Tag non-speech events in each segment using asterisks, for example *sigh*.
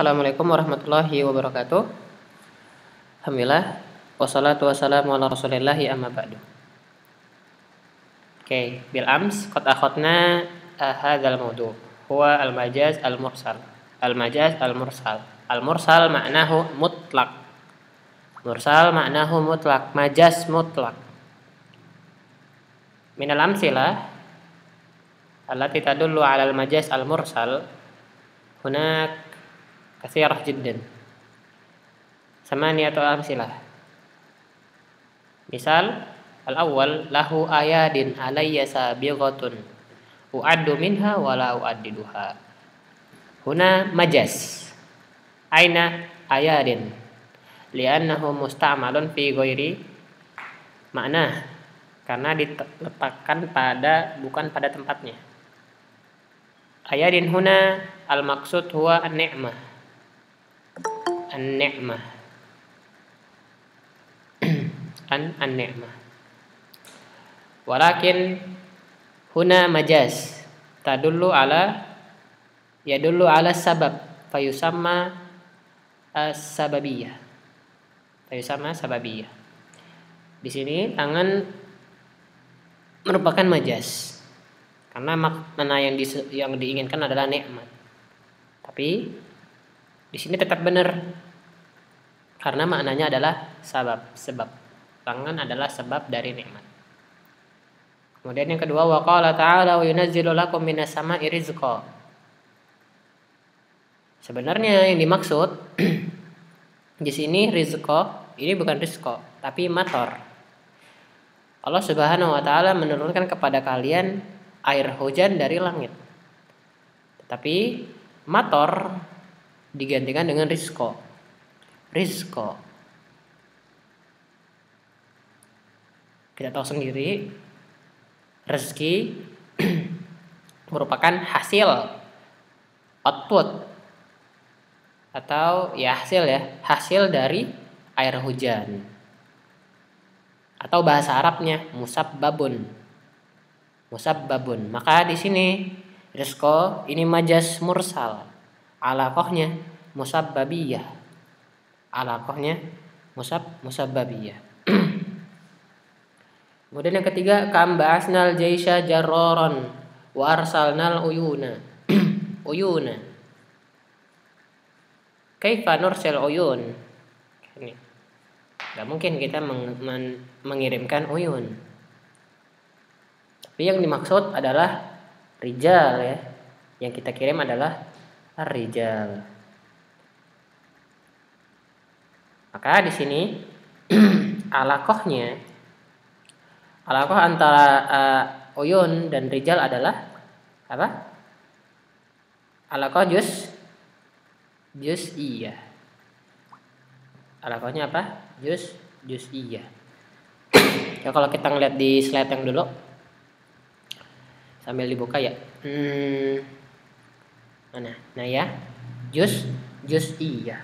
Assalamualaikum warahmatullahi wabarakatuh. Alhamdulillah wassalatu wassalamu ala Rasulillahi amma ba'du. Oke, okay. bil ams qad akhadna uh, hadzal mawdu' huwa al majaz al mursal. Al majaz al mursal. Al mursal ma'nahu mutlak. Mursal ma'nahu mutlak, majaz mutlak. Min al amsilah allati tadullu 'ala al majaz al mursal hunak كثيرة جدا ثمانية أمثلة مثال الأول له آيات علي سابغة أعد منها ولا أعددها هنا مجاز أين آيات لأنه مستعمل في غير makna karena diletakkan pada bukan pada tempatnya ayatin huna al maksud huwa an-ni'mah an-ni'mah. *clears throat* An an-ni'mah. Walakin huna majaz tadullu ala yadullu ala sabab. Fayusamma as-sababiyah. Fayusamma sababiyah di sini tangan merupakan majaz karena makna yang di, yang diinginkan adalah nikmat. Tapi di sini tetap benar. Karena maknanya adalah sebab, sebab. Tangan adalah sebab dari nikmat. Kemudian yang kedua wa qala ta'ala wa yunazzilu lakum minas sama'i rizqa. Sebenarnya yang dimaksud *clears throat* di sini rizqa ini bukan rizqa tapi mator. Allah Subhanahu wa taala menurunkan kepada kalian air hujan dari langit. Tetapi mator digantikan dengan risko risko kita tahu sendiri rezeki *clears throat* merupakan hasil output atau ya hasil ya hasil dari air hujan. Atau bahasa Arabnya musab babun musab babun maka di sini risko ini majas mursal alakohnya musabbabiyah. Alakohnya musab musabbabiyah. *clears throat* Kemudian yang ketiga kamba asnal jaisha jarroron wa arsalnal uyuna. *clears throat* Uyuna. Kaifa nursel uyun? Ini. Gak mungkin kita meng men mengirimkan uyun. Tapi yang dimaksud adalah rijal ya. Yang kita kirim adalah ar-rijal. Maka di sini *clears throat* alakohnya alakoh antara uh, uyun dan rijal adalah apa? Alakoh jus jus iya. Alakohnya apa? Jus jus iya. *clears throat* ya kalau kita ngeliat di slide yang dulu sambil dibuka ya. Hmm, Mana? Nah ya. Jus jus iya.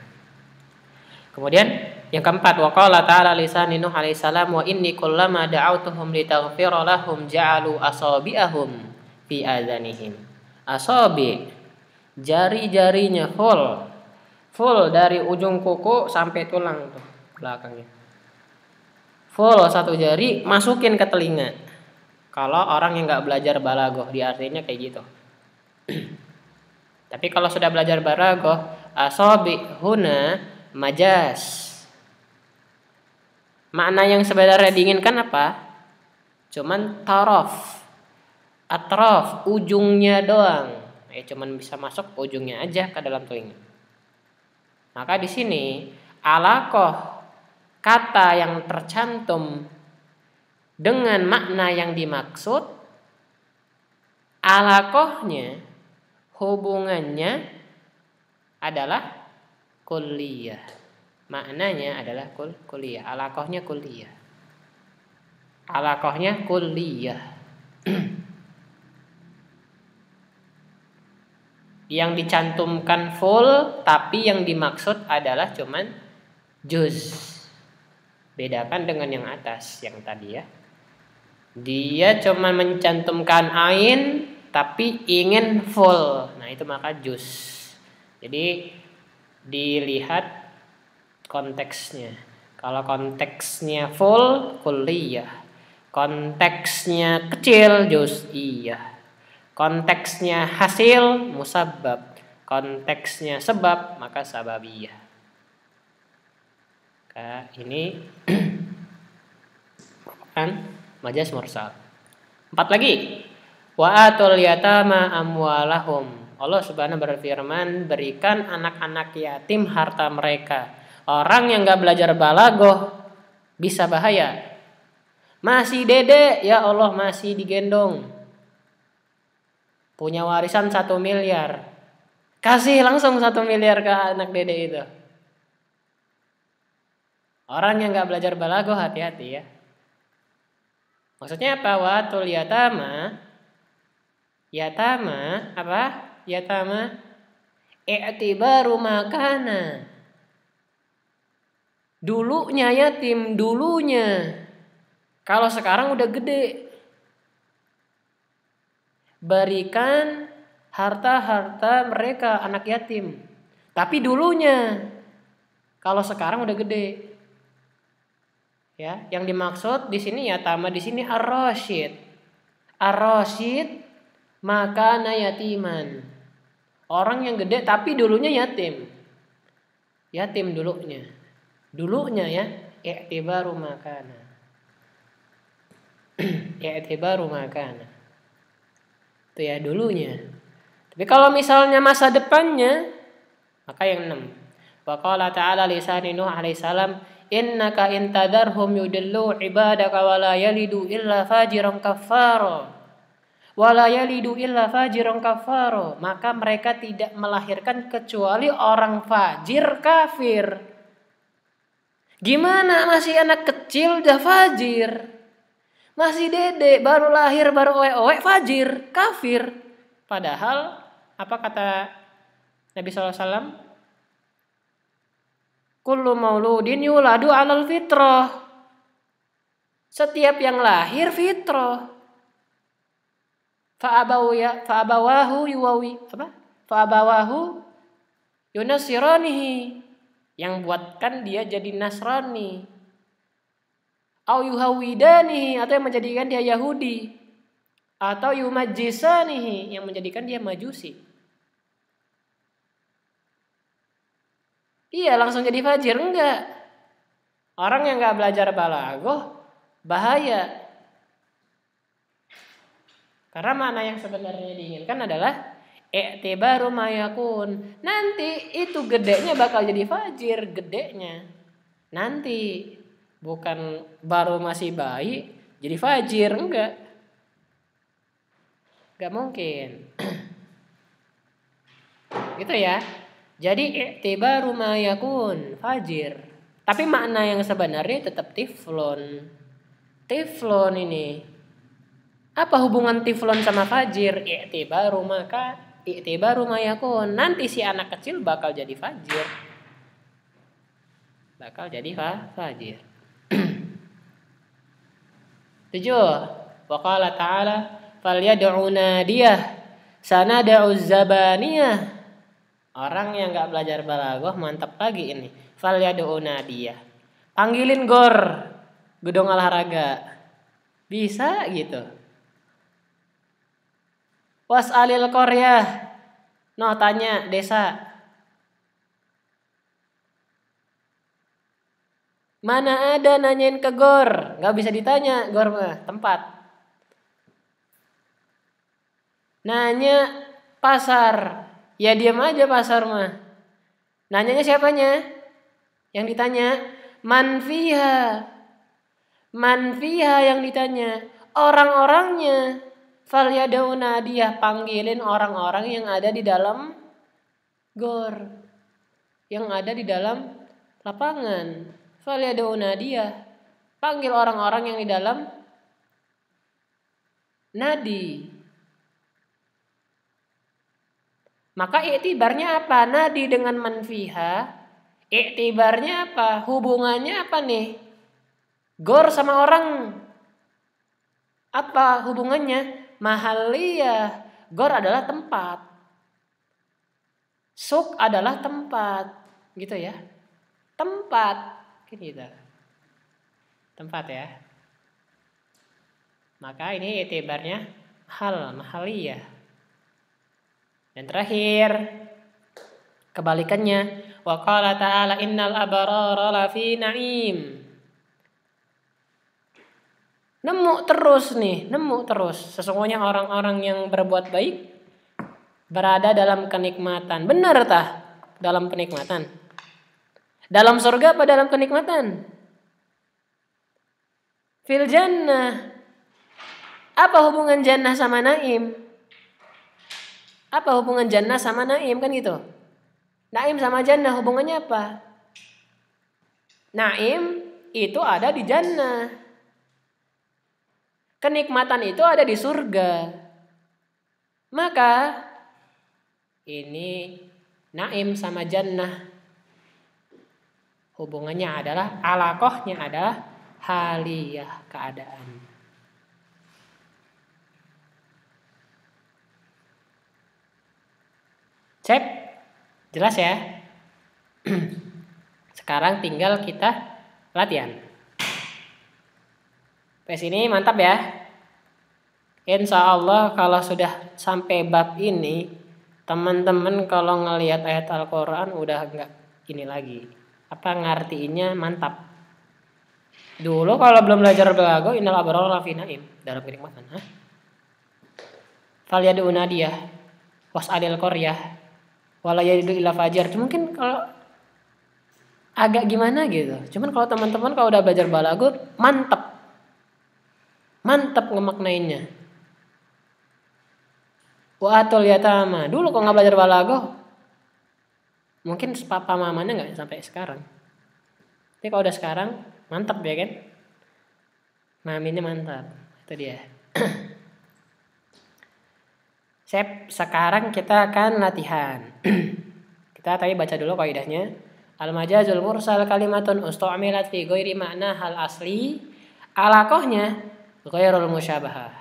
Kemudian yang keempat waqala ta'ala lisani Nuh alaihi salam wa inni kullama da'awtuhum litaghfira lahum ja'alu asabi'ahum fi adhanihim. Asabi jari-jarinya full full dari ujung kuku sampai tulang tuh belakangnya. Full satu jari masukin ke telinga. Kalau orang yang nggak belajar balagoh di artinya kayak gitu. *clears throat* Tapi kalau sudah belajar baragoh, asobi huna majas. Makna yang sebenarnya diinginkan apa? Cuman tarof, atrof, ujungnya doang. Ya cuman bisa masuk ujungnya aja ke dalam telinga. Maka di sini alakoh kata yang tercantum dengan makna yang dimaksud alakohnya hubungannya adalah kuliah. Maknanya adalah kul kuliah. Alakohnya kuliah. Alakohnya kuliah. *clears throat* yang dicantumkan full tapi yang dimaksud adalah cuman juz. Bedakan dengan yang atas yang tadi ya. Dia cuma mencantumkan ain tapi ingin full. Nah, itu maka jus. Jadi dilihat konteksnya. Kalau konteksnya full kuliah, konteksnya kecil juz'iyah. Konteksnya hasil musabab, konteksnya sebab maka sababiyah. Nah, ini *clears throat* kan majas mursal. Empat lagi. Wa atul yatama amwalahum Allah Subhanahu berfirman, berikan anak-anak yatim harta mereka. Orang yang nggak belajar balagoh bisa bahaya. Masih dede, ya Allah masih digendong. Punya warisan satu miliar. Kasih langsung satu miliar ke anak dede itu. Orang yang nggak belajar balagoh hati-hati ya. Maksudnya apa? Watul yatama. Yatama apa? yatama. I'tibaru makana. Dulunya yatim dulunya. Kalau sekarang udah gede. Berikan harta-harta mereka anak yatim. Tapi dulunya kalau sekarang udah gede. Ya yang dimaksud di sini ya tama di sini ar-rasyid. Ar-rasyid makana yatiman Orang yang gede tapi dulunya yatim. Yatim dulunya. Dulunya ya, i'tibaru makana. *clears throat* i'tibaru makana. Itu ya dulunya. Tapi kalau misalnya masa depannya, maka yang enam. Wa qala ta'ala lisani Nuh alaihi salam, "Innaka intadarhum yudillu ibadaka wa la yalidu illa fajiran kaffara." Wala illa fajiran kafaro. Maka mereka tidak melahirkan kecuali orang fajir kafir. Gimana masih anak kecil udah fajir? Masih dede baru lahir baru owe-owe fajir kafir. Padahal apa kata Nabi SAW kullu mauludin yuladu alal fitrah. Setiap yang lahir fitrah fa'abawu fa'abawahu yuwawi apa? Fa'abawahu yunasiranihi yang buatkan dia jadi Nasrani. Au yuhawidanihi atau yang menjadikan dia Yahudi. Atau yumajisanihi yang menjadikan dia Majusi. Iya langsung jadi fajir enggak. Orang yang enggak belajar balagoh bahaya karena mana yang sebenarnya diinginkan adalah i'tibaru mayakun. Nanti itu gedenya bakal jadi fajir, gedenya. Nanti bukan baru masih bayi jadi fajir enggak. Enggak mungkin. *clears throat* gitu ya. Jadi i'tibaru mayakun, fajir. Tapi makna yang sebenarnya tetap tiflon. Tiflon ini apa hubungan tiflon sama fajir? I'tibaru maka i'tibaru mayakun. Nanti si anak kecil bakal jadi fajir. Bakal jadi fa fajir. *clears throat* Tujuh. Wa qala ta'ala falyad'u nadiyah sanad'u zabaniyah. Orang yang nggak belajar balaghah mantap lagi ini. Falyad'u nadiyah. Panggilin gor gedung olahraga. Bisa gitu. Was alil Korea. No tanya desa. Mana ada nanyain ke gor? Gak bisa ditanya gor mah tempat. Nanya pasar. Ya diam aja pasar mah. Nanyanya siapanya? Yang ditanya manfiha. Manfiha yang ditanya. Orang-orangnya. Falyadauna dia panggilin orang-orang yang ada di dalam gor. Yang ada di dalam lapangan. Falyadauna dia panggil orang-orang yang di dalam nadi. Maka iktibarnya apa? Nadi dengan manfiha. Iktibarnya apa? Hubungannya apa nih? Gor sama orang. Apa hubungannya? Mahaliyah. Gor adalah tempat. Suk adalah tempat. gitu ya. Tempat gitu. Tempat ya. Maka ini itibarnya hal mahaliyah. Dan terakhir kebalikannya wa qala ta'ala innal abarara lafi na'im. Nemu terus nih, nemu terus. Sesungguhnya orang-orang yang berbuat baik berada dalam kenikmatan. Benar tah? Dalam kenikmatan. Dalam surga apa dalam kenikmatan? Fil jannah. Apa hubungan jannah sama naim? Apa hubungan jannah sama naim kan gitu? Naim sama jannah hubungannya apa? Naim itu ada di jannah. Kenikmatan itu ada di surga. Maka ini naim sama jannah hubungannya adalah alakohnya adalah haliyah keadaan. Cek, jelas ya. *clears throat* Sekarang tinggal kita latihan. Tes ini mantap ya. Insya Allah kalau sudah sampai bab ini, teman-teman kalau ngelihat ayat Al-Quran udah nggak ini lagi. Apa ngartiinnya mantap. Dulu kalau belum belajar belago, innal abrara lafi naim dalam kenikmatan. Hah? Falyadu unadiyah was'alil qaryah wala yaidu illa fajar mungkin kalau agak gimana gitu cuman kalau teman-teman kalau udah belajar balago mantep mantep ngemaknainnya wa atul yatama. Dulu kok nggak belajar balago mungkin papa mamanya nggak sampai sekarang. Tapi kalau udah sekarang mantep ya kan? Maminya mantap. Itu dia. *clears throat* Sep, sekarang kita akan latihan. *clears throat* kita tadi baca dulu kaidahnya. Al-majazul mursal kalimatun ustu'milat fi ghairi makna hal asli. Alakohnya ghairul musyabahah.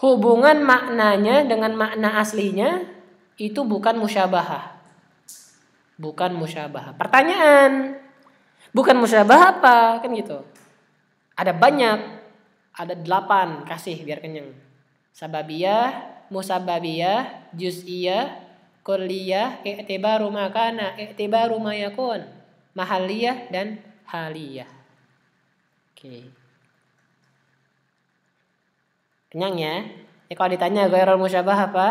Hubungan maknanya dengan makna aslinya itu bukan musyabahah. Bukan musyabahah. Pertanyaan, bukan musyabahah apa? Kan gitu. Ada banyak. Ada delapan, kasih biar kenyang sababiyah, musababiyah, juz'iyah, kulliyah, i'tibaru makana, i'tibaru mayakun, mahaliyah dan haliyah. Oke. Kenyang ya? Ya kalau ditanya gairul musyabah apa?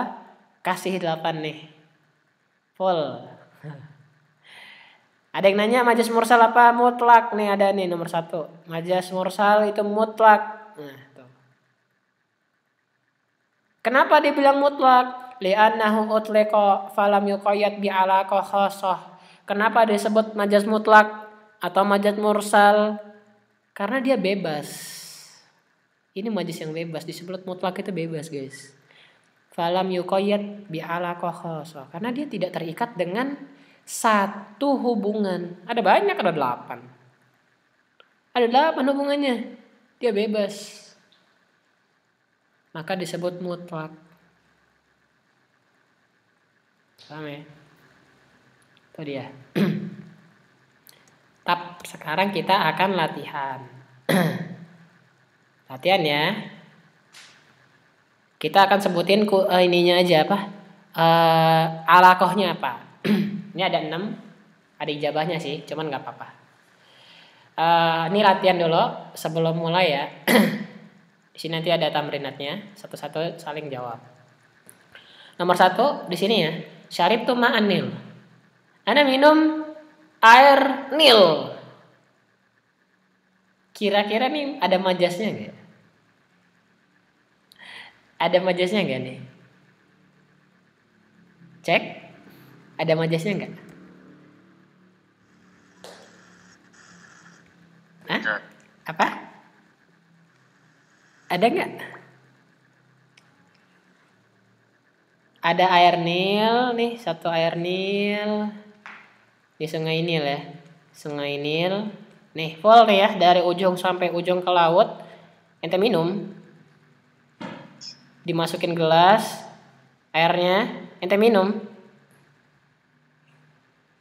Kasih delapan nih. Full. *laughs* Ada yang nanya majas mursal apa mutlak nih ada nih nomor satu. Majas mursal itu mutlak. Nah, Kenapa dibilang mutlak? Li'annahu utliqa falam yuqayyad bi ala khassah. Kenapa disebut majaz mutlak atau majaz mursal? Karena dia bebas. Ini majaz yang bebas, disebut mutlak itu bebas, guys. Falam yuqayyad bi ala khassah. Karena dia tidak terikat dengan satu hubungan. Ada banyak, ada delapan. Ada delapan hubungannya. Dia bebas maka disebut mutlak. Paham ya? Itu dia. *clears throat* Tap, sekarang kita akan latihan. *clears throat* latihan ya. Kita akan sebutin ku, uh, ininya aja apa? Uh, alakohnya apa? *clears throat* ini ada enam, ada ijabahnya sih, cuman nggak apa-apa. Uh, ini latihan dulu sebelum mulai ya. *clears throat* Di sini nanti ada tamrinatnya, satu-satu saling jawab. Nomor satu di sini ya, syarib tuh ma'an nil. Anda minum air nil. Kira-kira nih ada majasnya nggak? Ada majasnya nggak nih? Cek, ada majasnya nggak? Hah? Apa? Ada nggak? Ada air Nil nih, satu air Nil di Sungai Nil ya. Sungai Nil. Nih, full nih ya dari ujung sampai ujung ke laut. Ente minum. Dimasukin gelas airnya, ente minum.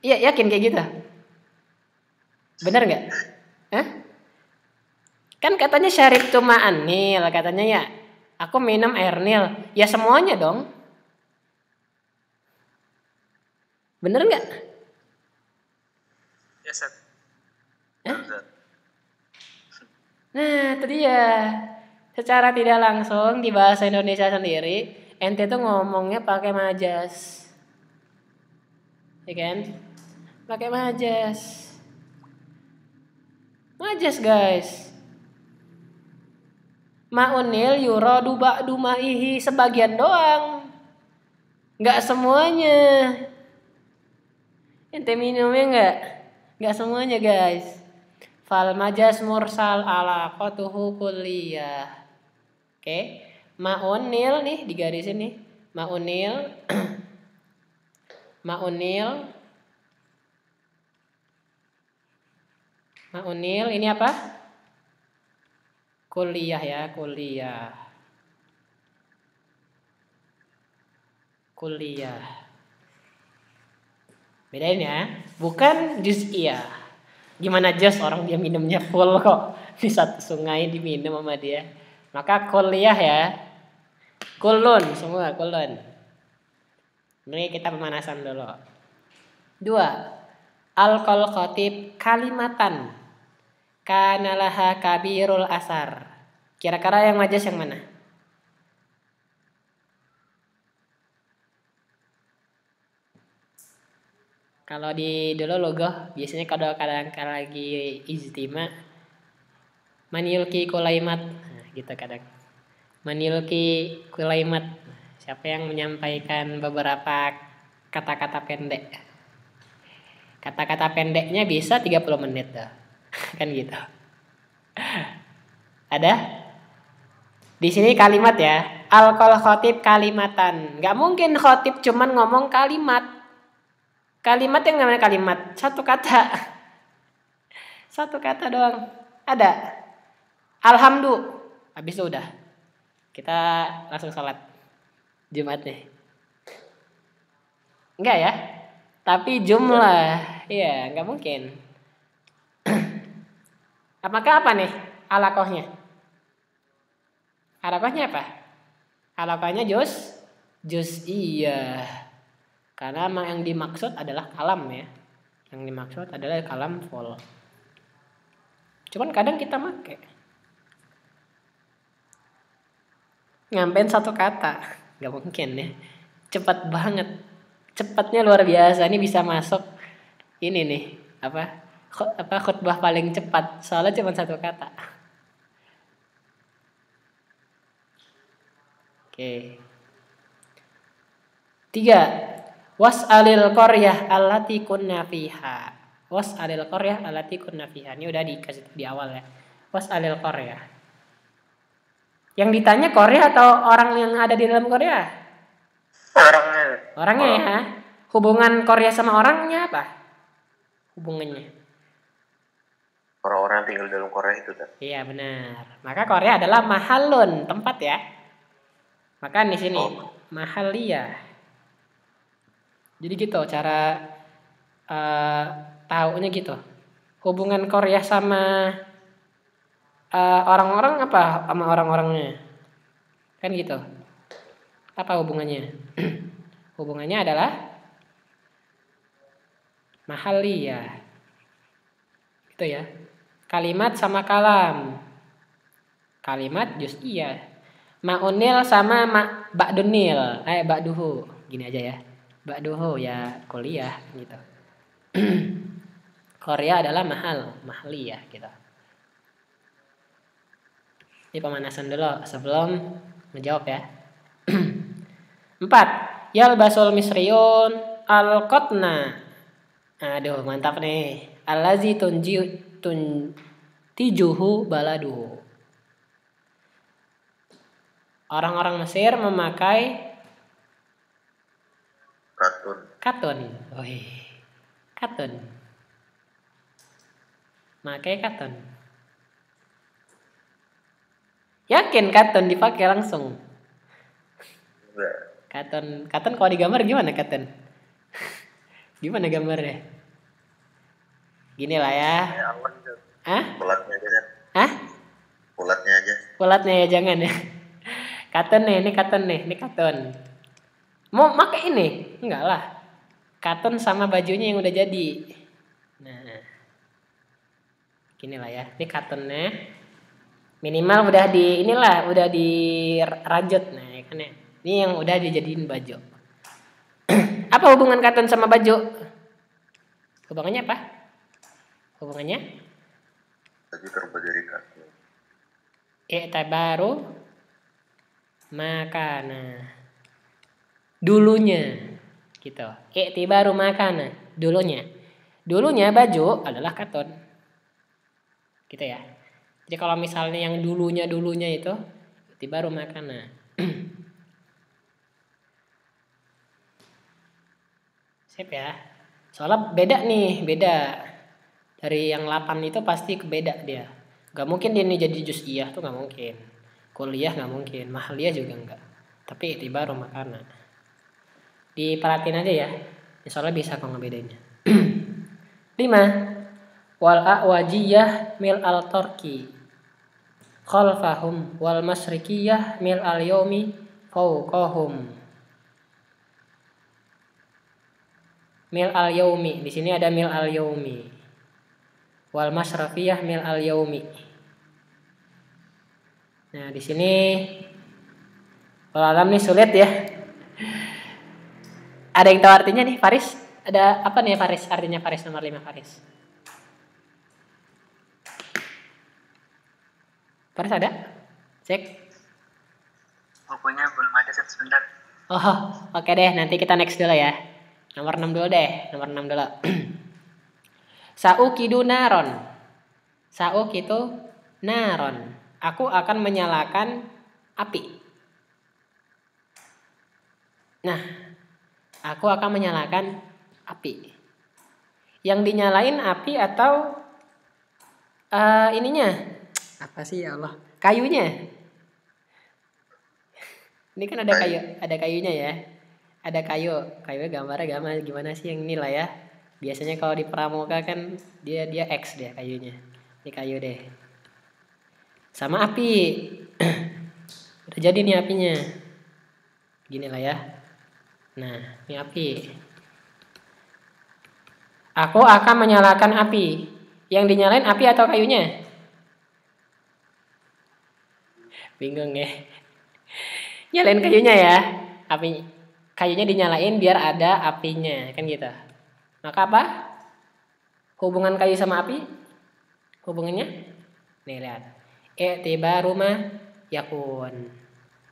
Iya, yakin kayak gitu. Bener nggak? Hah? Kan katanya syarif cuma anil, katanya ya. Aku minum air nil. Ya semuanya dong. Bener nggak? Ya, Sat. Eh? Zat. Nah, itu dia. Secara tidak langsung di bahasa Indonesia sendiri, ente tuh ngomongnya pakai majas. Ya kan? Pakai majas. Majas, guys. Ma'unil yuradu ba'du ma'ihi sebagian doang. Nggak semuanya. Ente minumnya nggak? Nggak semuanya, guys. Fal majas mursal ala kotuhu kulliyah. Oke. Ma'unil nih di garis ini. Ma'unil. *clears throat* Ma'unil. Ma'unil ini apa? Kuliah ya, kuliah. Kuliah. Bedain ya, bukan juz'iyah. Gimana jas orang dia minumnya full kok *laughs* di satu sungai diminum sama dia. Maka kuliah ya. Kulun semua kulun. Ini kita pemanasan dulu. Dua. Alkol khotib kalimatan. Kanalaha kabirul asar. Kira-kira yang majas yang mana? Kalau di dulu logo biasanya kalau kadang kadang lagi ijtima manilki kulaimat gitu kadang. Manilki kulaimat siapa yang menyampaikan beberapa kata-kata pendek? Kata-kata pendeknya bisa 30 menit dah. *laughs* Kan gitu. Ada? Di sini kalimat ya. Alkol khotib kalimatan. Nggak mungkin khotib cuman ngomong kalimat. Kalimat yang namanya kalimat. Satu kata. *laughs* Satu kata doang. Ada. Alhamdulillah. Habis itu udah. Kita langsung sholat Jumat nih. Enggak ya? Tapi jumlah. Iya, enggak mungkin. *clears throat* Apakah apa nih alakohnya? Alakohnya apa? Alakohnya jus? Jus iya. Karena emang yang dimaksud adalah kalam ya. Yang dimaksud adalah kalam full. Cuman kadang kita make. Nyampein satu kata. Gak mungkin ya. Cepat banget. Cepatnya luar biasa. Ini bisa masuk ini nih. Apa? apa khutbah paling cepat. Soalnya cuma satu kata. Oke. Tiga, Was'alil qaryah allati kunna fiha. Was'alil qaryah allati kunna fiha. Ini udah dikasih di awal ya. Was'alil qaryah. Yang ditanya Korea atau orang yang ada di dalam Korea? Orangnya. Orangnya ya. Hubungan Korea sama orangnya apa? Hubungannya. Orang-orang tinggal dalam Korea itu kan. Iya benar. Maka Korea adalah mahalun tempat ya. Maka di sini Oh. mahaliyah. Jadi gitu cara uh, taunya gitu. Hubungan Korea sama uh, orang-orang apa sama orang-orangnya? Kan gitu. Apa hubungannya? *clears throat* hubungannya adalah mahaliyah. Gitu ya. Kalimat sama kalam. Kalimat juz'iyah. Ma'unil sama ma ba'dunil. Eh ba'duhu. Gini aja ya. Ba'duhu ya kuliah gitu. *clears throat* Korea adalah mahal, mahaliyah gitu. Ini pemanasan dulu sebelum menjawab ya. *clears throat* Empat. Yalbasul misriyun al-qatna. Aduh, mantap nih. Allazi tunji tun tijuhu baladuhu. Orang-orang Mesir memakai Katun. katun. Wih. Katun. Pakai katun. Yakin katun dipakai langsung. Enggak. Katun, katun kalau digambar gimana katun? *laughs* Gimana gambarnya? Gini lah ya. Ya tuh. Hah? Bulatnya aja kan. Hah? Bulatnya aja. Bulatnya ya jangan ya. *laughs* Katon nih, ini katon nih, ini katon. Mau pakai ini? Enggak lah. Katon sama bajunya yang udah jadi. Nah. Gini lah ya. Ini katonnya. Minimal udah di inilah, udah dirajut nah ya kan ya. Ini yang udah dijadiin baju. *clears throat* apa hubungan katon sama baju? Hubungannya apa? Hubungannya? Baju terbuat dari katun. I'tabaru makana. Dulunya gitu. I'tibaru makana, dulunya. Dulunya baju adalah katon. Gitu ya. Jadi kalau misalnya yang dulunya dulunya itu i'tibaru makana. *clears throat* Sip ya. Soalnya beda nih, beda. Dari yang 8 itu pasti kebeda dia. Gak mungkin dia ini jadi juz'iyah tuh gak mungkin. Kuliah gak mungkin, mahaliyah juga enggak. Tapi itibaru makana. Diperhatiin aja ya. Ya, Soalnya bisa kok ngebedainnya. *clears throat* 5. Wal a'wajiyah mil al torki khalfahum wal masrikiyah mil al yomi fauqahum mil al yaumi di sini ada mil al yaumi wal masrafiyah mil al yaumi nah di sini alam nih sulit ya. Ada yang tahu artinya nih Faris? Ada apa nih Faris? Artinya Faris nomor 5 Faris Faris ada? Cek. Pokoknya belum ada sebentar. oh oke deh nanti kita next dulu ya. Nomor 6 dulu deh nomor 6 dulu. *clears throat* Saukidu naron Sauk itu naron aku akan menyalakan api. Nah aku akan menyalakan api. Yang dinyalain api atau eh, ininya apa sih ya Allah? Kayunya? Ini kan ada kayu ada kayunya ya. Ada kayu. Kayunya gambarnya gambar gimana sih yang ini lah ya? Biasanya kalau di pramuka kan dia dia X deh kayunya. Ini kayu deh. Sama api. *clears throat* Udah jadi nih apinya. Gini lah ya. Nah ini api. Aku akan menyalakan api. Yang dinyalain api atau kayunya bingung ya. Nyalain kayunya ya. Api kayunya dinyalain biar ada apinya kan gitu. Maka apa? Hubungan kayu sama api? Hubungannya? Nih lihat. I'tibaru ma yakun.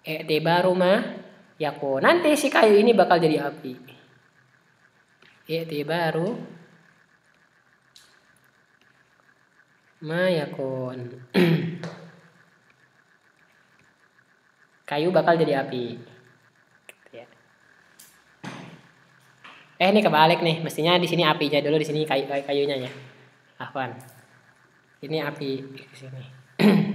I'tibaru ma yakun. Nanti si kayu ini bakal jadi api. I'tibaru ma yakun *clears throat* kayu bakal jadi api. Ya. Eh ini kebalik nih, mestinya di sini apinya dulu, di sini kayu kayu- kayunya ya. Afwan. Ini api di sini. *clears throat*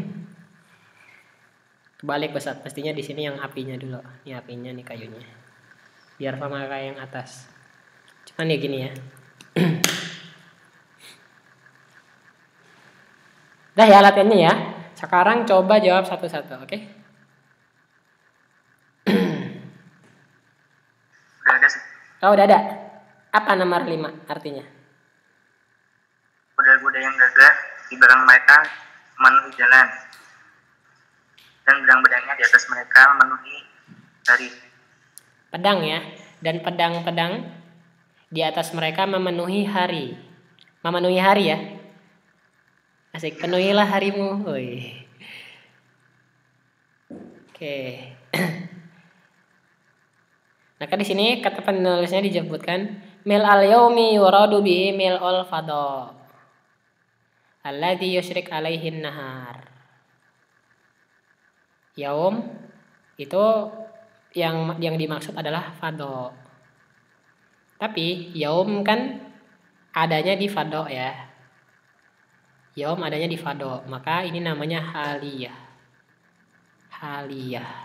kebalik besar, mestinya di sini yang apinya dulu. Ini apinya nih kayunya. Biar sama kayak yang atas. Cuman ya gini ya. *clears throat* Dah ya latihannya ya. Sekarang coba jawab satu-satu, oke? Udah ada sih. Oh udah ada. Apa nomor 5 artinya? Kuda-kuda yang gagah di belakang mereka memenuhi jalan. Dan bedang-bedangnya di atas mereka memenuhi dari Pedang ya. Dan pedang-pedang di atas mereka memenuhi hari. Memenuhi hari ya. Asik, penuhilah harimu. Woi. Oke. *clears throat* kan di sini kata penulisnya disebutkan mil al yaumi yuradu bihi mil al fadha. Alladhi yusyrik alaihin nahar. Yaum itu yang yang dimaksud adalah fado. Tapi yaum kan adanya di fado ya. Yaum adanya di fado, maka ini namanya haliyah. Haliyah.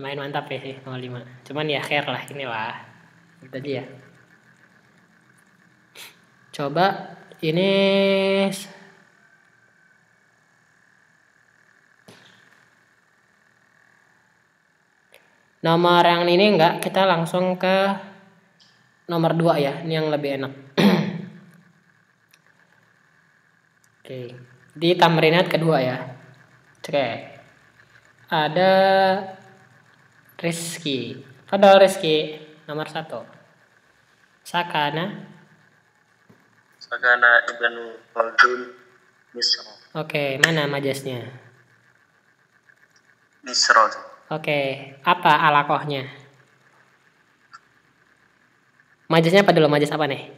Lumayan mantap ya sih 05. Cuman ya care lah inilah. Itu dia. Coba ini nomor yang ini enggak kita langsung ke nomor 2 ya ini yang lebih enak *clears throat* oke di tamrinat kedua ya oke ada Rizky Fadal Rizky nomor satu Sakana Sakana Ibn Khaldun Misro. oke mana majasnya Misro. Oke, apa alakohnya? Majasnya apa dulu? Majas apa nih?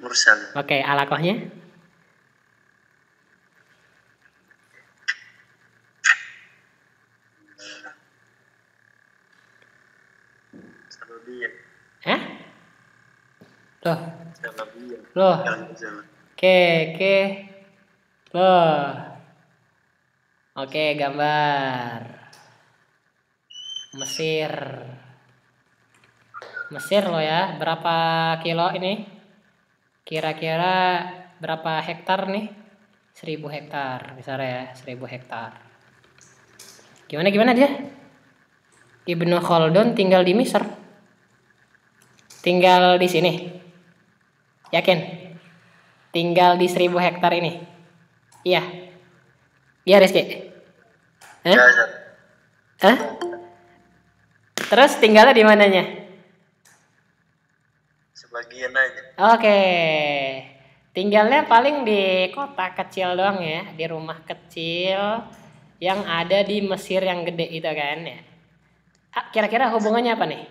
Mursal. Oke, alakohnya? Salabiyah. Eh? Loh, Salabiyah. loh. Oke, oke. Loh. Oke, gambar. Mesir. Mesir lo ya. Berapa kilo ini? Kira-kira berapa hektar nih? 1000 hektar, misalnya ya, 1000 hektar. Gimana gimana dia? Ibnu Khaldun tinggal di Mesir. Tinggal di sini. Yakin? Tinggal di 1000 hektar ini. Iya. Iya Rizky. Hah? Ya. Hah? Terus tinggalnya di mananya? Sebagian aja. Oke. Tinggalnya paling di kota kecil doang ya, di rumah kecil yang ada di Mesir yang gede itu kan ya. Ah, Kira-kira hubungannya apa nih?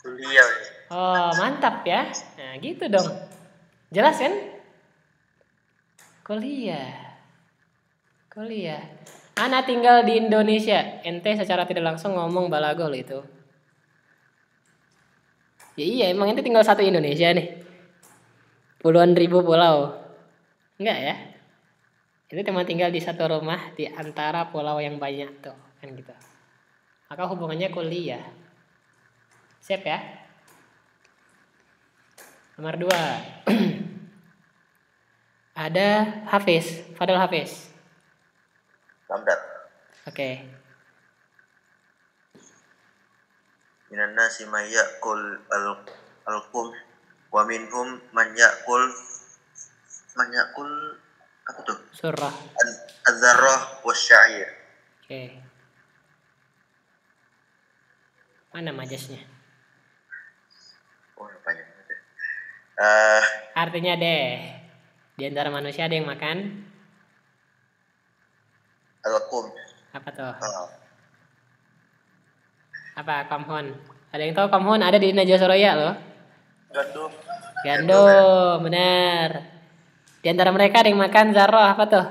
Kuliah. Oh, mantap ya. Nah, gitu dong. Jelas kan? Kuliah. Kuliah. Ana tinggal di Indonesia. Ente secara tidak langsung ngomong balagol itu. Ya iya, emang ente tinggal satu Indonesia nih. Puluhan ribu pulau. Enggak ya? Itu cuma tinggal di satu rumah di antara pulau yang banyak tuh, kan gitu. Maka hubungannya kuliah. Siap ya? Nomor dua. *clears throat* Ada Hafiz, Fadil Hafiz. Lamdat. Oke. Minan nasi may ya'kul al al-qum wa minhum man ya'kul man ya'kul apa tuh? Surah. Az-zarrah wasya'ir. Oke. Mana majasnya? Oh, banyak. Eh, Artinya deh, di antara manusia ada yang makan al-qum. apa tuh? Ah, Apa kamhon? Ada yang tahu kamhon ada di Najwa Suraya loh. gandum. Gandum, benar. Di antara mereka ada yang makan zarroh apa tuh?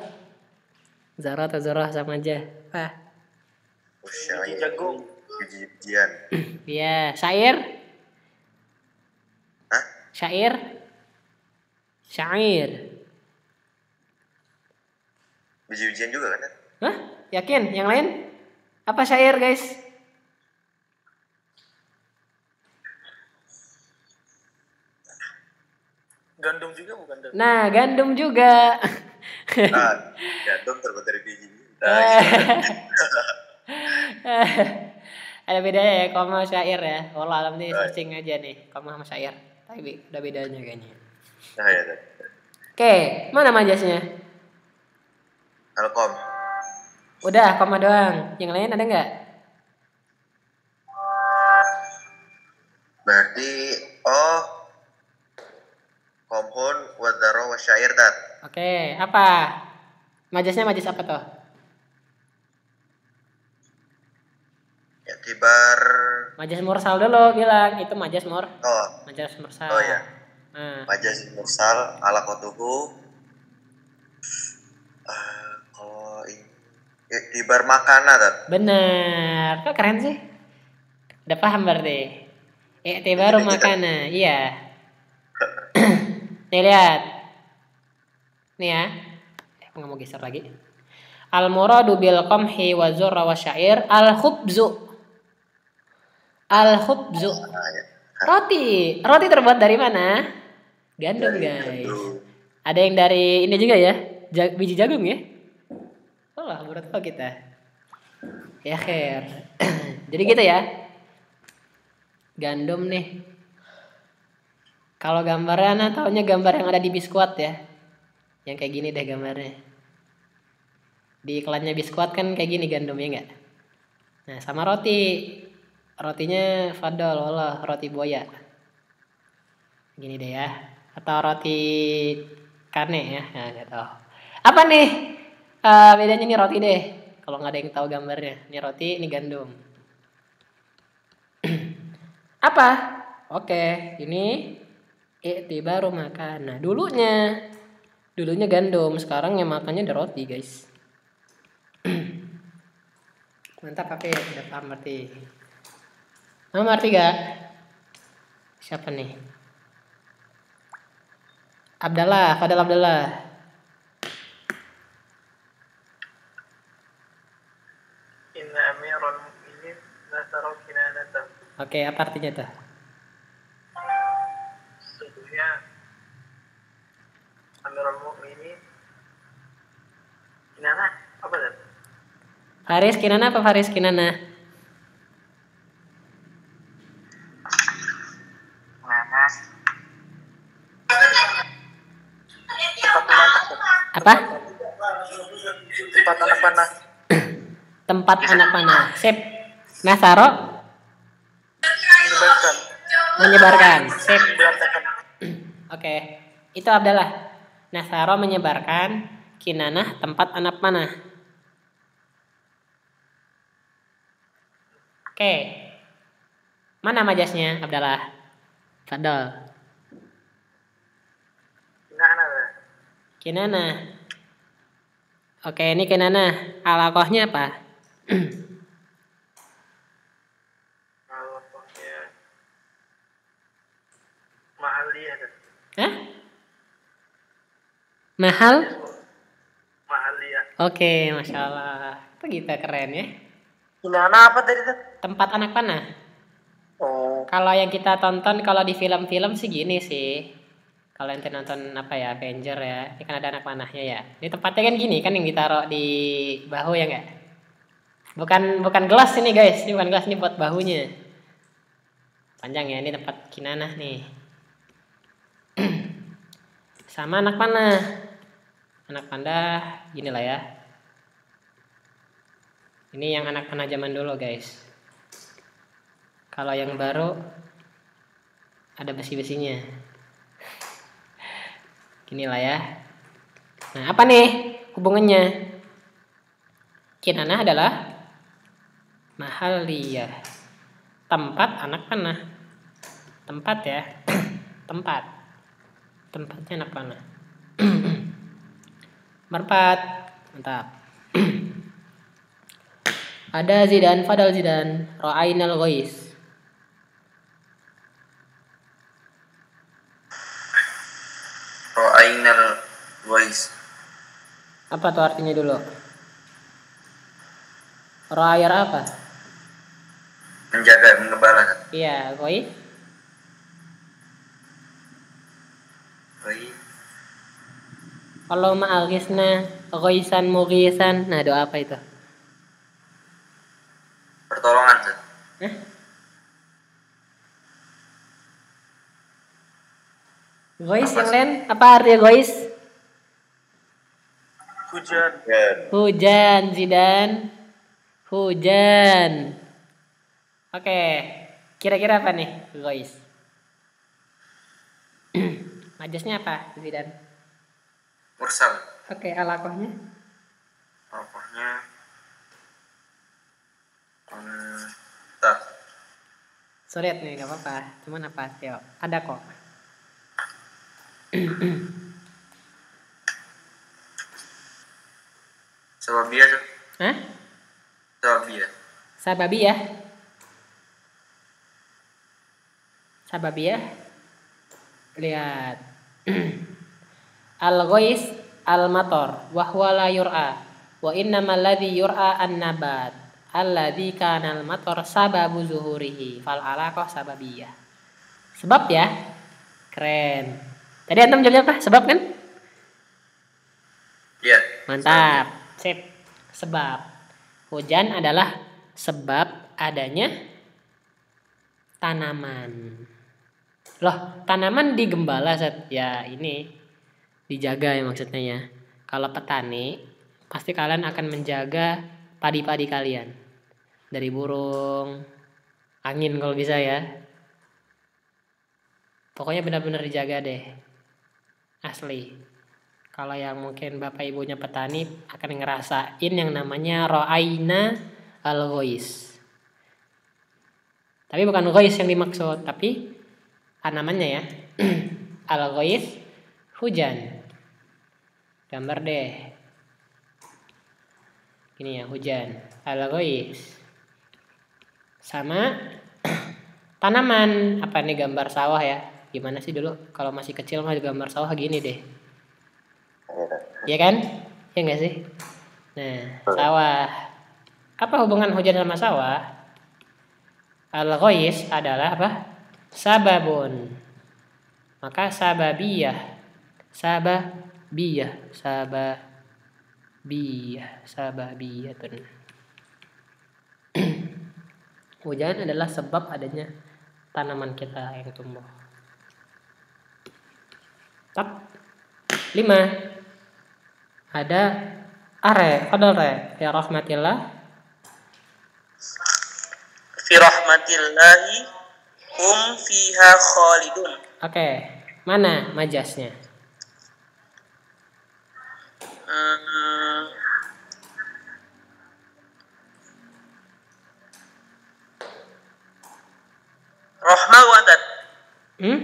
Zarroh atau zarroh sama aja. Apa? Jagung. Biji-bijian. Iya, syair. Syair. Syair. Biji-bijian juga kan? Hah? Yakin? Yang lain? Apa syair, guys? Gandum juga bukan? Nah, gandum juga. Nah, *laughs* gandum terbuat dari biji. Nah, Ada bedanya ya, koma syair ya. Walau alam nih Right. searching aja nih, koma sama syair. Tapi udah bedanya kayaknya. nah ya. Oke, mana majasnya? Alkom. Udah, koma doang. Yang lain ada nggak? Berarti oh komhun wadaro wasyair tat. Oke, apa? Majasnya majas apa tuh? Ya tibar Majas mursal dulu bilang itu majas mur. oh Majas mursal. Oh, iya. Nah, majas mursal ala kotuhu. Eh, kalau ini ya, tibar makana tat. bener. Kok keren sih? Udah paham berarti. Eh, baru Kita- kita- makana. Iya. *clears throat* Nih lihat. Nih ya. Eh, nggak mau geser lagi. Al muradu bil qamhi wa zurra wa syair al khubzu. Al khubzu. Roti. Roti terbuat dari mana? Gandum, Dari guys. gandum. Ada yang dari ini juga ya? Ja- biji jagung ya? Oh lah, baru tahu kita. Ya, khair. *clears throat* Jadi gitu ya. Gandum nih. Kalau gambarnya nah taunya gambar yang ada di biskuat ya. Yang kayak gini deh gambarnya. Di iklannya biskuat kan kayak gini gandumnya enggak? Nah, sama roti. Rotinya fadol, Allah, roti buaya. Gini deh ya. Atau roti kane ya. Nah, nggak tahu. Apa nih? Eh, bedanya nih roti deh. Kalau nggak ada yang tahu gambarnya. Ini roti, ini gandum. *clears throat* Apa? Oke, ini baru makan. Nah, dulunya dulunya gandum, sekarang yang makannya ada roti, guys. *clears throat* Mantap, Papi. Udah paham berarti. Mama arti gak? Siapa nih? Abdallah, Fadal Abdallah. Inna amirul mu'minin nasara kinanata. Oke, apa artinya tuh? Sesungguhnya amirul mu'minin Kinana apa tuh? Faris Kinana apa Faris? Kinana Tempat mantap tuh. Apa? Tempat anak panah. Tempat anak panah. Sip. Nasaro Menyebarkan. menyebarkan. Sip. Oke. Itu Abdallah. Nasaro menyebarkan Kinanah tempat anak panah. Oke. Mana majasnya Abdallah? Fadol. Kinana tuh. Kinana. Oke, ini Kinana. Alakohnya apa? Mahal dia. Hah? Mahal? Mahal dia. Oke, masya Allah. Itu kita keren ya. Kinana apa tadi tuh? Tempat anak panah. Oh. Kalau yang kita tonton kalau di film-film sih gini sih. Kalau ente nonton apa ya Avenger ya, ini kan ada anak panahnya ya. Ini tempatnya kan gini kan yang ditaruh di bahu ya enggak? Bukan bukan gelas ini guys, ini bukan gelas ini buat bahunya. Panjang ya, ini tempat kinanah nih. *clears throat* Sama anak panah. Anak panah gini lah ya. Ini yang anak panah zaman dulu guys. Kalau yang baru ada besi-besinya. Gini lah ya. Nah, apa nih hubungannya? Kinanah adalah mahaliyah. Tempat anak panah. Tempat ya. *clears throat* Tempat. Tempatnya anak panah. *clears throat* Merpat. Mantap. *clears throat* Ada Zidan, Fadal Zidan, Ra'ainal Ghais. Ra'ainal wais. Apa tuh artinya dulu? Ra'ayar apa? Menjaga, mengembala. Iya, Ghais. Baik. Kalau ma'agisna Ghaisan mughisan. Nah, doa apa itu? Pertolongan. Seth. Hah? Apa yang lain? Apa artinya Ghais? Hujan. Hujan, Zidan. Hujan. Oke. Kira-kira apa nih, Ghais? *clears throat* Majasnya apa, Zidan? Mursal. Oke, alakohnya. Pokoknya. Hmm, tak. Sulit nih, gak apa-apa. Cuman apa, Tio? Ada kok. Sababia. Seth. Hah? Sababia. Sababi ya? Sababi ya? Lihat. *clears throat* al-ghais al-mator wa huwa la yur'a Wa innamal ladzi yur'a an-nabat alladzi kana al-matar sababu zuhurihi fal alaqah sababiyah. Sebab ya. Keren. Tadi antum jawab apa? Sebab kan? Iya. Mantap. Sip. Sebab. Hujan adalah sebab adanya tanaman. Loh, tanaman digembala set. Ya, ini dijaga ya maksudnya ya. Kalau petani, pasti kalian akan menjaga padi-padi kalian. Dari burung, angin kalau bisa ya. Pokoknya benar-benar dijaga deh. Asli. Kalau yang mungkin bapak ibunya petani akan ngerasain yang namanya ro'aina al-ghois. Tapi bukan ghois yang dimaksud, tapi tanamannya ya. *clears throat* al-ghois hujan. Gambar deh. Ini ya hujan. Al-ghois. Sama *clears throat* tanaman. Apa nih gambar sawah ya? Gimana sih dulu kalau masih kecil mah gambar sawah gini deh. Iya. Ya kan? Ya enggak sih? Nah, sawah. Apa hubungan hujan sama sawah? Al-ghois adalah apa? Sababun. Maka sababiyah. Sababiyah. Sababiyah. Sababiyatun. *clears throat* hujan adalah sebab adanya tanaman kita yang tumbuh. Tap. Lima. Ada are, fadal re, ya rahmatillah. Fi rahmatillahi hum fiha khalidun. Oke, mana majasnya? Rohma wadat. Hmm?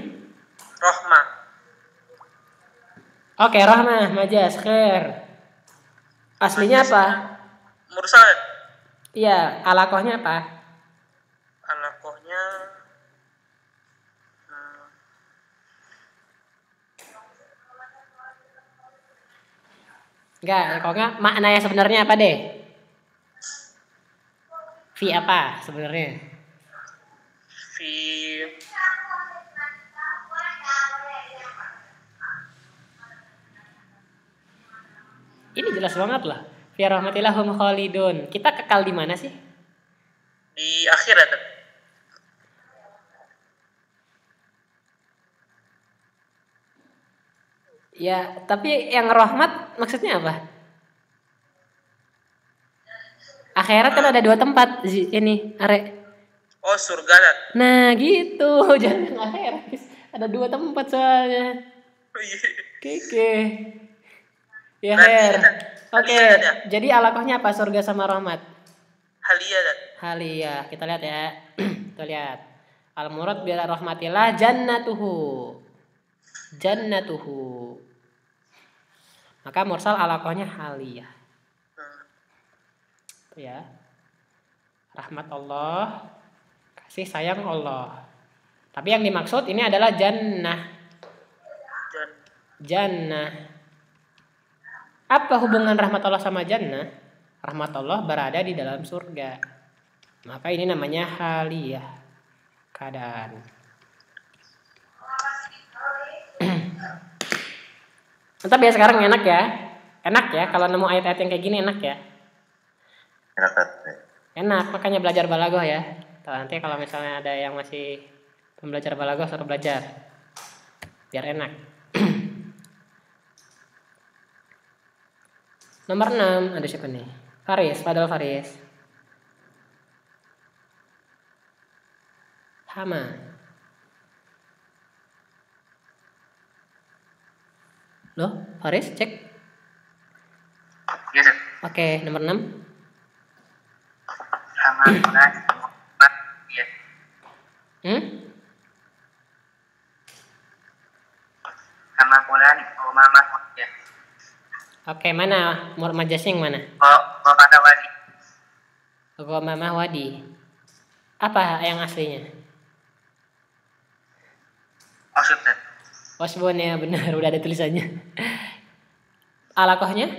Rohma. Oke, rahmah, majas, khair. Aslinya apa? Mursal. Iya, alakohnya apa? Alakohnya hmm, Enggak, enggak maknanya sebenarnya apa deh? Fi apa sebenarnya? fi Ini jelas banget lah. Fi rahmatillah hum khalidun. Kita kekal di mana sih? di akhirat. Ya, tapi yang rahmat maksudnya apa? Akhirat kan ada dua tempat ini, are. Oh surga dan. Nah, gitu. *laughs* Jangan akhirat. Ada dua tempat soalnya. Keke. Ya, Her. Oke, ada. jadi alakohnya apa? Surga sama rahmat. Halia dan. Halia. Kita lihat ya. *clears throat* Kita lihat. Al murad bila rahmatillah jannatuhu. Jannatuhu. Maka mursal alakohnya haliyah. Hmm. Ya. Rahmat Allah, kasih sayang Allah. Tapi yang dimaksud ini adalah jannah. Jannah. Apa hubungan rahmat Allah sama jannah? Rahmat Allah berada di dalam surga. Maka ini namanya haliyah. Keadaan. *clears throat* Tapi ya sekarang enak ya. Enak ya kalau nemu ayat-ayat yang kayak gini enak ya. Enak kan? Enak, makanya belajar balagoh ya. Tuh, nanti kalau misalnya ada yang masih belum belajar balagoh, suruh belajar. Biar enak. Nomor 6, ada siapa nih? Faris, Padahal Faris. Hama. Loh, Faris, cek. ya Sir. Oke, nomor 6. sama Quran ya Hmm? sama Quran oh mama Oke, mana? Mur majasnya yang mana? kata wali Ghamamah wadi. Apa yang aslinya? maksudnya Wasbun ya benar udah ada tulisannya. Alakohnya?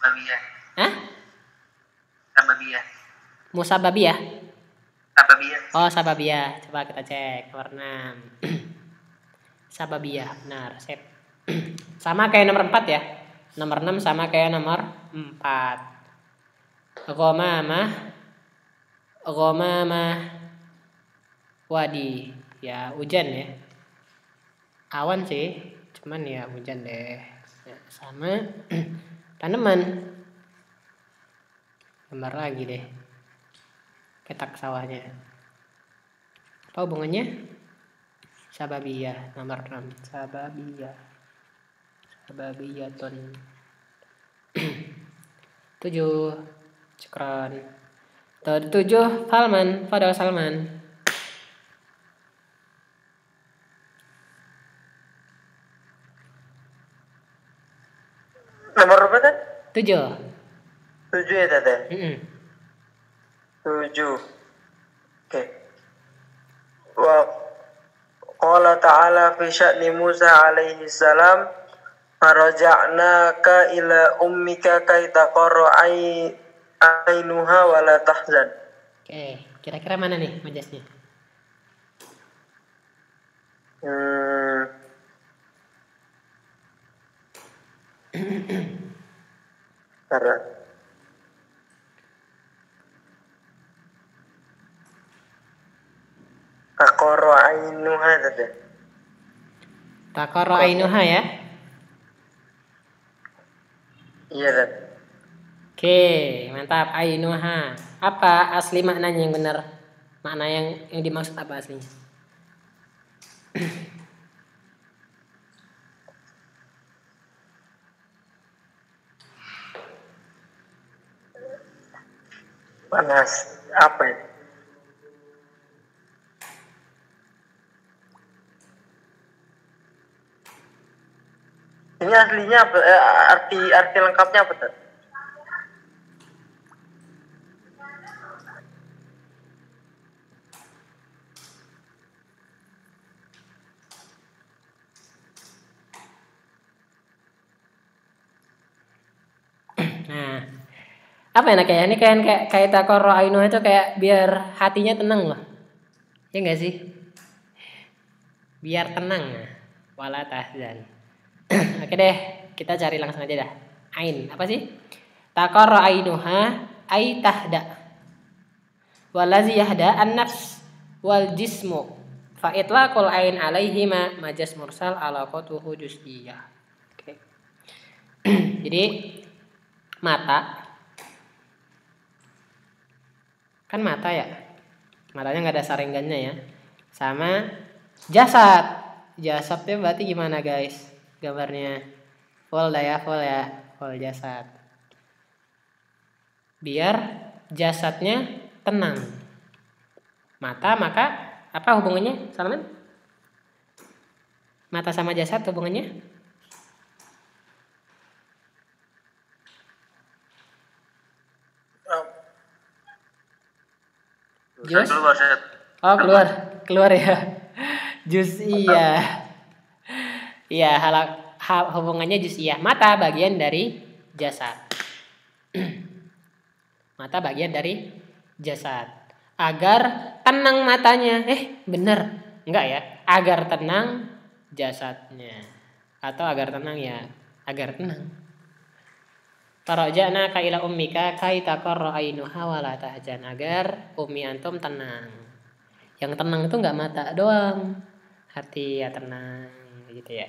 Sababiyah. Hah? Sababiyah. Musababiyah? Sababiyah. Oh, sababiyah. Coba kita cek 6. *clears throat* sababiyah, benar. Sip. *clears throat* sama kayak nomor 4 ya. Nomor 6 sama kayak nomor 4. Ghamamah. Ghamamah. Wadi. Ya, hujan ya. Awan sih, cuman ya hujan deh. Ya, sama *clears throat* tanaman. Gambar lagi deh. Petak sawahnya. Apa hubungannya? Sababiyah nomor 6. Sababiyah. Sababiyatun. 7. Cekron. Tujuh Salman, Fadal Salman. Nomor berapa kan? Tujuh. Tujuh ya tete. Mm-mm. Tujuh. Oke. Wa qala ta'ala fi sya'ni Musa alaihi salam faraja'naka ila ummika kay taqarra ai- ainuha wa la tahzan. Oke, kira-kira mana nih majasnya? Hmm. *coughs* Karena Taqarra ainuha tete. Takoro ainuha ya. Iya tete. Oke, mantap. Ainuha. Apa asli maknanya yang benar? Makna yang yang dimaksud apa aslinya? Panas. Apa itu? Ini aslinya apa? Eh, arti arti lengkapnya apa tuh? Nah, apa enaknya ya? Ini kayak kayak kayak takoro ainuha itu kayak biar hatinya tenang loh. Ya enggak sih? Biar tenang. Wala tahzan. *clears throat* Oke deh, kita cari langsung aja dah. Ain, apa sih? Takoro ainuha ai tahda. Walazi yahda an-nafs wal jismu. Fa itlaqul ain alaihima majas mursal alaqatuhu juz'iyah. Oke. *clears throat* Jadi mata kan mata ya matanya nggak ada saringannya ya sama jasad jasadnya berarti gimana guys gambarnya. Full dah ya full ya. Full jasad. Biar jasadnya tenang. Mata maka apa hubungannya Salman? Mata sama jasad hubungannya? Jus? Oh keluar, keluar ya. *laughs* Jus iya. Iya, halak ha- hubungannya jus iya. Mata bagian dari jasad. *clears throat* Mata bagian dari jasad. Agar tenang matanya. Eh, bener. Enggak ya? Agar tenang jasadnya. Atau agar tenang ya, agar tenang. Farajana ka ila ummika kai taqarra ainuha wa la tahzan agar umi antum tenang. Yang tenang itu nggak mata doang. Hati ya tenang gitu ya.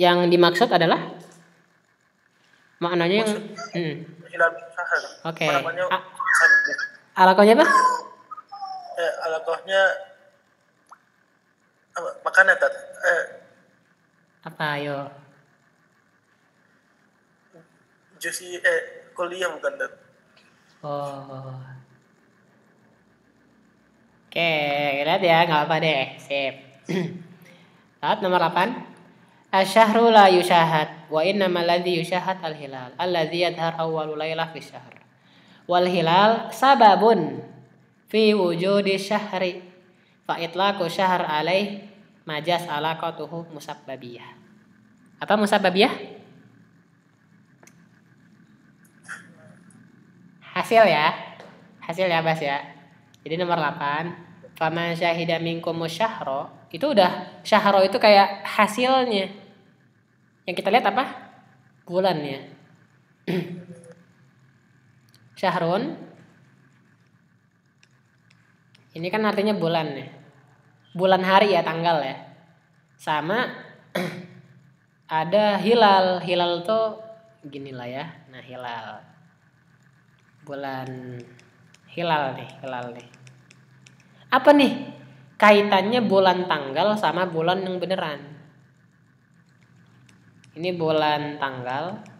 Yang dimaksud adalah maknanya yang hmm. Oke. apa namanya A- sabit. alakonya apa? eh, alaqahnya apa makanan eh, Apa ayo? jusi eh kuliah bukan Dad. Oh. Oke, lihat ya, nggak apa deh. Sip. *clears throat* Lihat nomor 8. Asyahru la yushahad wa innama alladhi yushahad al-hilal alladhi yadhar awwalu laylah fi syahr. Wal hilal sababun fi wujudi syahri fa itlaqu syahr alaih majas alaqatuhu musabbabiyah. Apa musabbabiyah? Hasil ya. Hasil ya, Bas ya. Jadi nomor 8, faman syahida minkum syahro itu udah syahro itu kayak hasilnya. Yang kita lihat apa? Bulannya. *clears throat* Syahrun ini kan artinya bulan ya. Bulan hari ya tanggal ya. Sama *clears throat* ada hilal. Hilal tuh gini lah ya. Nah, hilal. Bulan hilal nih, hilal nih. Apa nih kaitannya bulan tanggal sama bulan yang beneran? Ini bulan tanggal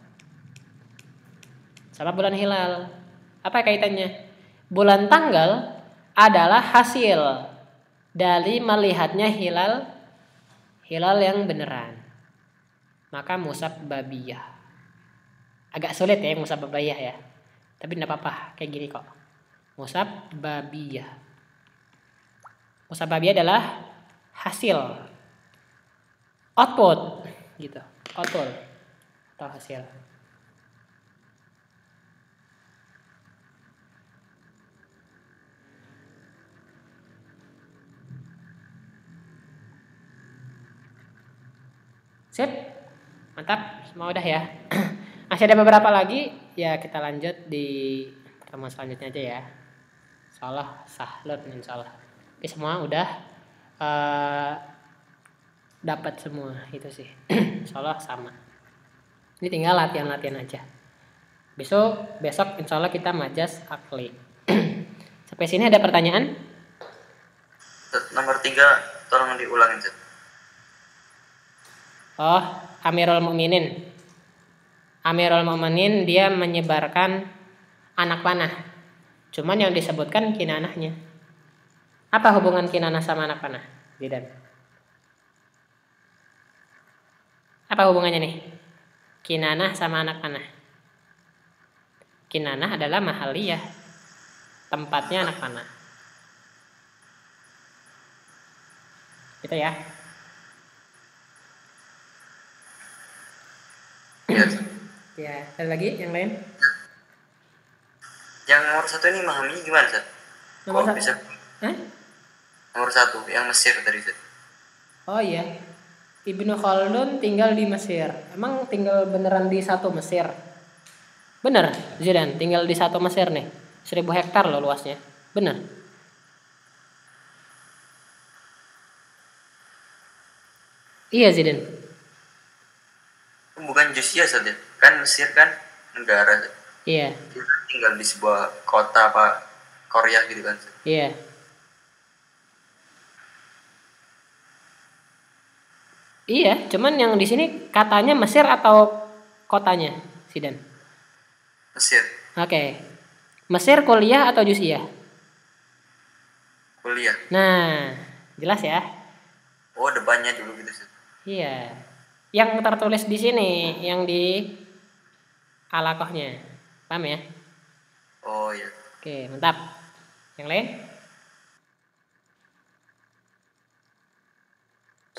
sama bulan hilal. Apa kaitannya? Bulan tanggal adalah hasil dari melihatnya hilal hilal yang beneran. Maka musab babiyah. Agak sulit ya musab babiyah ya. Tapi tidak apa-apa, kayak gini kok. Musab babiyah. Musab babiyah adalah hasil output gitu. Output atau hasil. Sip. Mantap, semua udah ya. *clears throat* Masih ada beberapa lagi, ya kita lanjut di pertemuan selanjutnya aja ya. Insyaallah sahlun insyaallah. Oke semua udah uh, dapat semua itu sih. *clears throat* insyaallah sama. Ini tinggal latihan-latihan aja. Besok besok insyaallah kita majas akli. *clears throat* Sampai sini ada pertanyaan? Nomor tiga tolong diulangin. Oh, Amirul Mukminin. Amirul Mukminin dia menyebarkan anak panah. Cuman yang disebutkan kinanahnya. Apa hubungan kinanah sama anak panah? Didan. Apa hubungannya nih? Kinanah sama anak panah. Kinanah adalah mahaliyah. Tempatnya anak panah. Itu ya. Ya. Ya, ada lagi yang lain? Yang nomor satu ini memahaminya gimana Zat? Nomor Kok satu. bisa Hah? nomor satu yang Mesir tadi Zat. Oh iya. Ibnu Khaldun tinggal di Mesir. Emang tinggal beneran di satu Mesir? Bener, Zidan, tinggal di satu Mesir nih. Seribu hektar loh luasnya. Bener. Iya Zidan. Bukan Jusia Zat ya. Kan Mesir kan negara. Iya, Dia tinggal di sebuah kota apa Korea gitu kan iya. Iya, cuman yang di sini katanya Mesir atau kotanya, Zidan? Mesir Oke. Mesir kuliah atau jusiah? kuliah. Nah, jelas ya. Oh depannya dulu gitu Zat. Iya. Yang tertulis di sini, yang di alakohnya. Paham ya? Oh iya. Oke, mantap. Yang lain?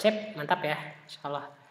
Sip, mantap ya. Insyaallah.